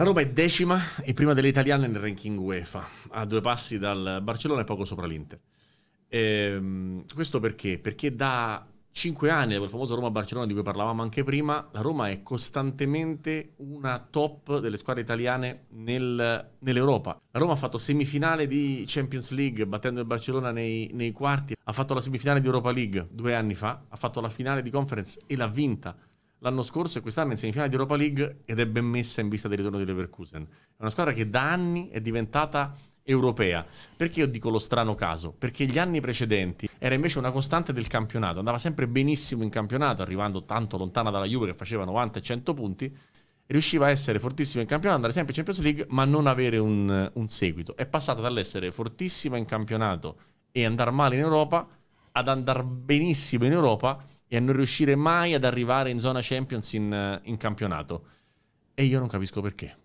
La Roma è decima e prima delle italiane nel ranking UEFA, a due passi dal Barcellona e poco sopra l'Inter. Ehm, questo perché? Perché da cinque anni, quel famoso Roma-Barcellona di cui parlavamo anche prima, la Roma è costantemente una top delle squadre italiane nel, nell'Europa. La Roma ha fatto semifinale di Champions League battendo il Barcellona nei, nei quarti, ha fatto la semifinale di Europa League due anni fa, ha fatto la finale di conference e l'ha vinta l'anno scorso e quest'anno in semifinale di Europa League ed è ben messa in vista del ritorno di Leverkusen. È una squadra che da anni è diventata europea. Perché io dico lo strano caso? Perché gli anni precedenti era invece una costante del campionato, andava sempre benissimo in campionato, arrivando tanto lontana dalla Juve che faceva 90 e 100 punti, riusciva a essere fortissima in campionato, andare sempre in Champions League, ma non avere un, un seguito. È passata dall'essere fortissima in campionato e andare male in Europa ad andare benissimo in Europa e a non riuscire mai ad arrivare in zona Champions in, in campionato. E io non capisco perché.